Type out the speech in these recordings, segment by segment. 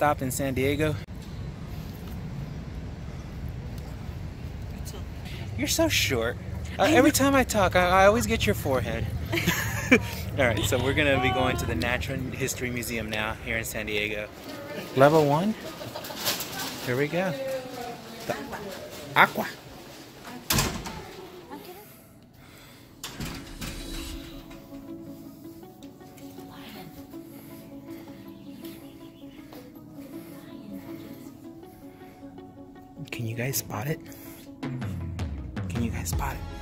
Stop in San Diego. You're so short. Uh, every time I talk, I, I always get your forehead. All right, so we're gonna be going to the Natural History Museum now here in San Diego. Level one. Here we go. The aqua. Can you guys spot it? Can you guys spot it?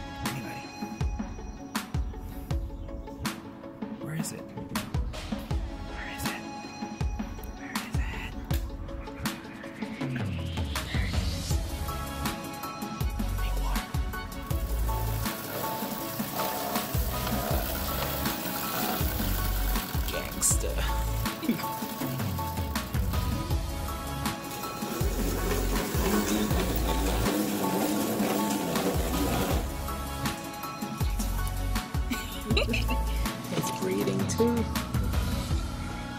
It's breathing too.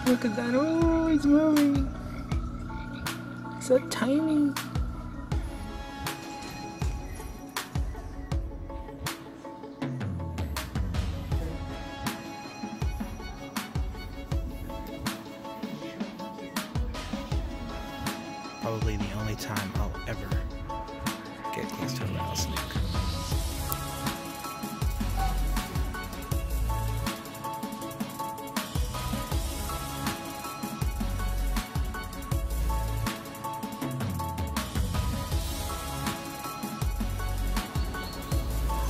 Look at that. Oh, it's moving. So tiny. Probably the only time I'll ever get close to a rattlesnake.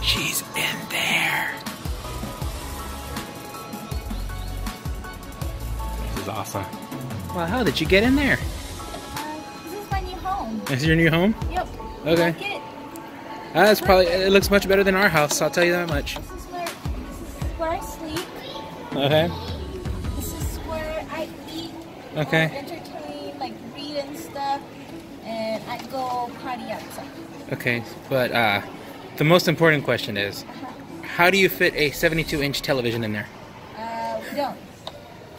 She's in there. This is awesome. Well, how did you get in there? This is my new home. This Is your new home? Yep. Okay. Like it. That's probably. It looks much better than our house. I'll tell you that much. This is where this is where I sleep. Okay. This is where I eat. Okay. Entertain, like read and stuff. And I go party outside. Okay. But uh, the most important question is, how do you fit a 72-inch television in there? Uh, we don't.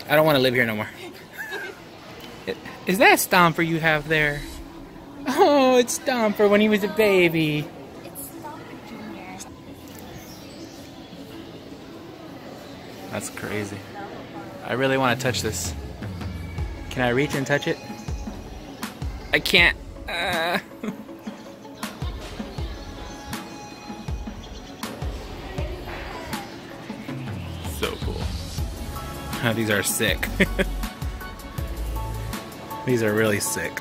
I don't want to live here no more. Is that Stomper you have there? Oh, it's Stomper when he was a baby. It's Stomper Junior. That's crazy. I really want to touch this. Can I reach and touch it? I can't. Uh. These are sick. These are really sick.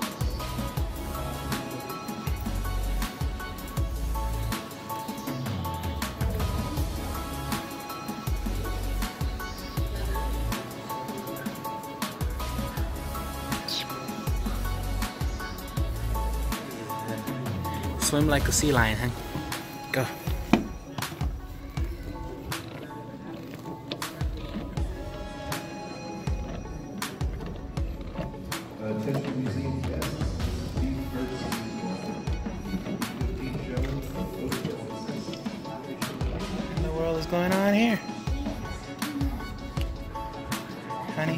Swim like a sea lion, huh? Go. Going on here? Honey,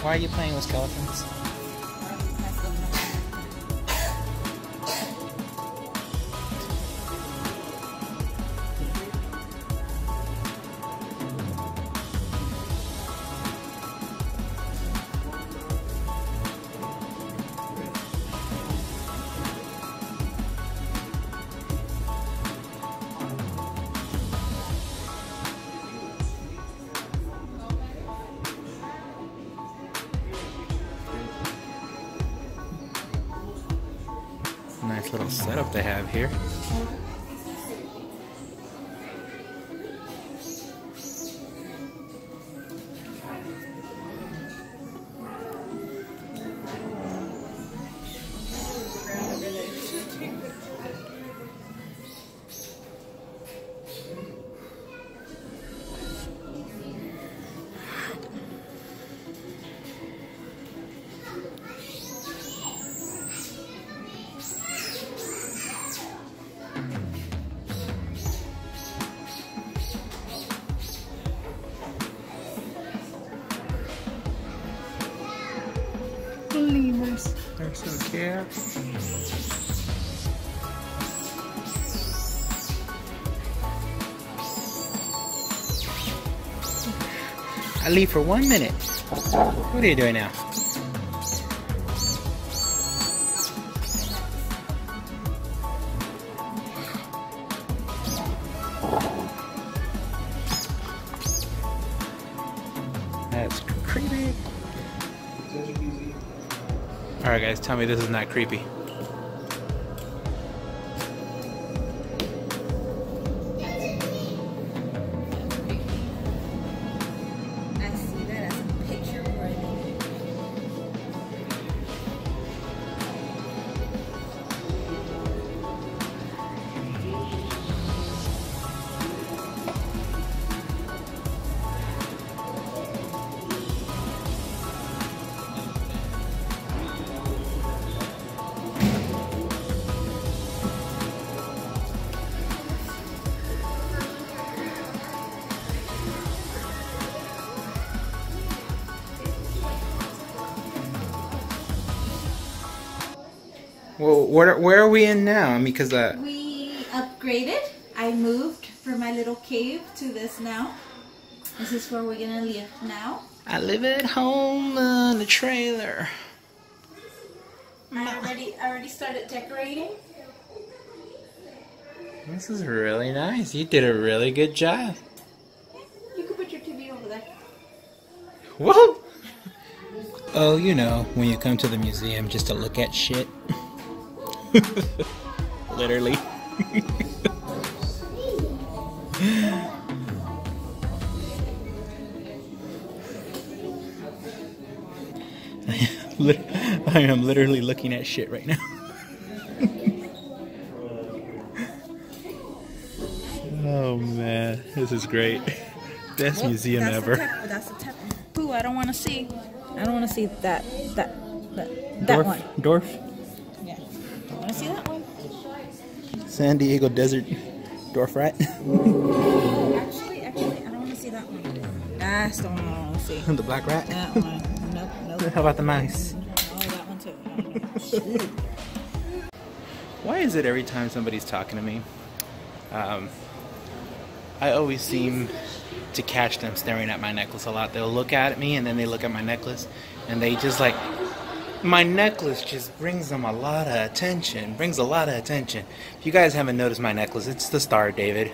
why are you playing with skeletons? Nice little setup they have here. They're so cute. I leave for one minute. What are you doing now? Alright guys, tell me this is not creepy. Well, where, where are we in now? I mean, because uh, We upgraded. I moved from my little cave to this now. This is where we're gonna live now. I live at home in a trailer. I already I already started decorating. This is really nice. You did a really good job. You can put your TV over there. Whoa! Oh, you know, when you come to the museum just to look at shit. Literally. I am literally looking at shit right now. oh man, this is great. Best museum that's ever. The that's the I don't want to see. I don't want to see that that that, that Dorf, one. Dorf, Yeah. I want to see that one. San Diego Desert, Dwarf rat. Actually, actually, I don't want to see that one. That's the one I want to see. the black rat. That one. Nope, nope. How about the mice? Oh, that one too. Why is it every time somebody's talking to me, um, I always seem to catch them staring at my necklace a lot. They'll look at me and then they look at my necklace and they just like, my necklace just brings them a lot of attention, brings a lot of attention. If you guys haven't noticed my necklace, it's the Star of David.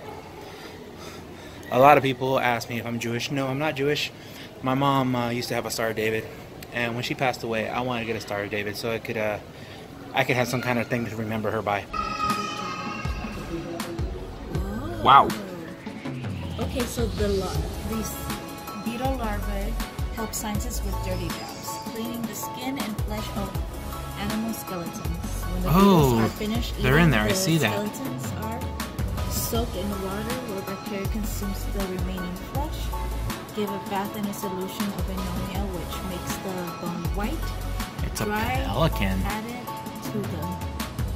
A lot of people ask me if I'm Jewish. No, I'm not Jewish. My mom uh, used to have a Star of David, and when she passed away, I wanted to get a Star of David so I could, uh, I could have some kind of thing to remember her by. Wow. Okay, so the these beetle larvae help scientists with dirty jobs, cleaning the skin and flesh of animal skeletons. When the Oh, are finished they're in there, I the see that. Skeletons are soaked in water where bacteria consumes the remaining flesh. Give a bath in a solution of ammonia, which makes the bone white. It's a Dry, pelican. Add it to the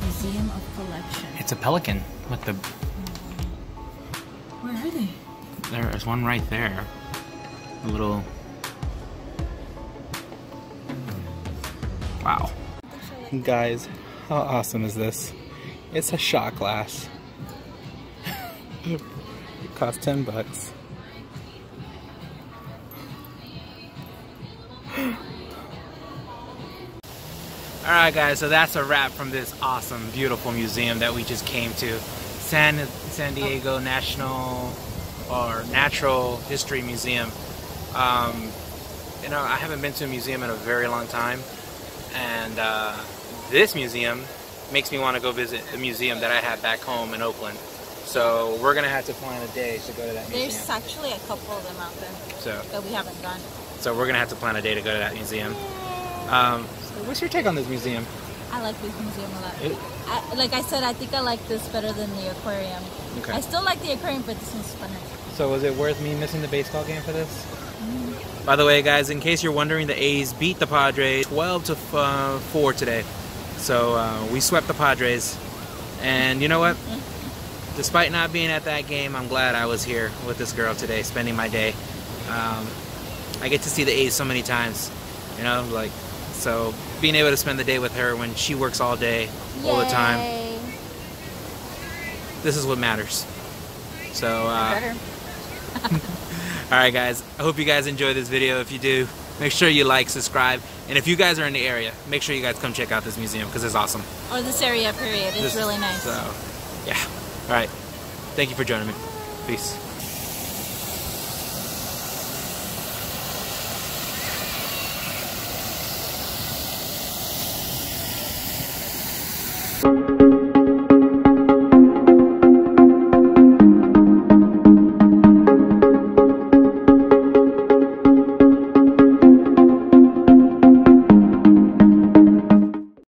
Museum of Collection. It's a pelican with the. Where are they? There's one right there. A little. Wow. Guys, how awesome is this? It's a shot glass. it costs 10 bucks. Alright guys, so that's a wrap from this awesome, beautiful museum that we just came to. San, San Diego National or Natural History Museum. Um, you know, I haven't been to a museum in a very long time, and uh, this museum makes me want to go visit the museum that I had back home in Oakland. So we're gonna have to plan a day to go to that There's actually a couple of them out there So, that we haven't done. so we're gonna have to plan a day to go to that museum. Um, so what's your take on this museum? I like this museum a lot. It- I, like I said, I think I like this better than the aquarium. Okay. I still like the aquarium, but this one's funner. So was it worth me missing the baseball game for this? By the way, guys, in case you're wondering, the A's beat the Padres 12 to uh, 4 today. So uh, we swept the Padres. And you know what? Despite not being at that game, I'm glad I was here with this girl today, spending my day. Um, I get to see the A's so many times. You know, like So being able to spend the day with her when she works all day, all the time, this is what matters. So, uh. All right, guys. I hope you guys enjoy this video. If you do, make sure you like, subscribe, and if you guys are in the area, make sure you guys come check out this museum because it's awesome. Or this area, period. It's This- really nice. So, yeah. All right. Thank you for joining me. Peace.